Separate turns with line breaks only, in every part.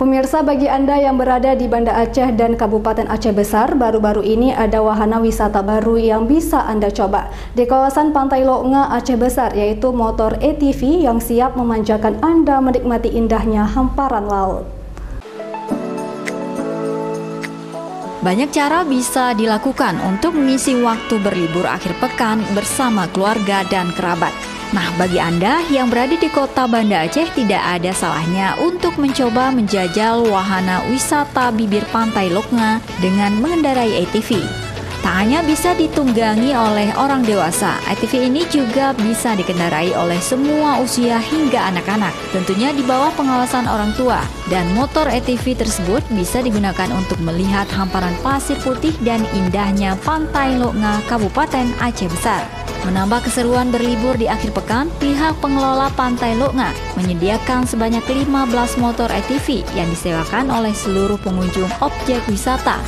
Pemirsa bagi Anda yang berada di Banda Aceh dan Kabupaten Aceh Besar, baru-baru ini ada wahana wisata baru yang bisa Anda coba di kawasan Pantai Loknga Aceh Besar, yaitu motor ATV yang siap memanjakan Anda menikmati indahnya hamparan laut.
Banyak cara bisa dilakukan untuk mengisi waktu berlibur akhir pekan bersama keluarga dan kerabat. Nah, bagi Anda yang berada di kota Banda Aceh tidak ada salahnya untuk mencoba menjajal wahana wisata bibir pantai Loknga dengan mengendarai ATV. Tak hanya bisa ditunggangi oleh orang dewasa, ATV ini juga bisa dikendarai oleh semua usia hingga anak-anak, tentunya di bawah pengawasan orang tua. Dan motor ATV tersebut bisa digunakan untuk melihat hamparan pasir putih dan indahnya Pantai Loknga, Kabupaten Aceh Besar. Menambah keseruan berlibur di akhir pekan, pihak pengelola Pantai Loknga menyediakan sebanyak 15 motor ATV yang disewakan oleh seluruh pengunjung objek wisata.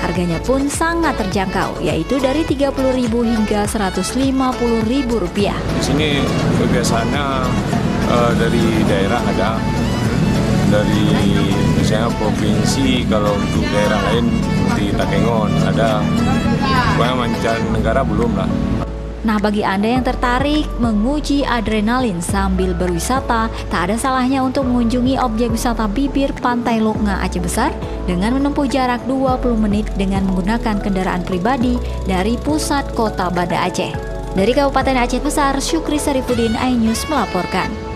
Harganya pun sangat terjangkau, yaitu dari Rp30.000 hingga Rp150.000.
Di sini kebiasaannya uh, dari daerah ada, dari misalnya provinsi, kalau untuk daerah lain di Takengon ada, banyak mancanegara belum lah.
Nah, bagi Anda yang tertarik menguji adrenalin sambil berwisata, tak ada salahnya untuk mengunjungi objek wisata bibir Pantai Loknga Aceh Besar dengan menempuh jarak 20 menit dengan menggunakan kendaraan pribadi dari pusat kota Banda Aceh. Dari Kabupaten Aceh Besar, Syukri Sarifudin, iNews melaporkan.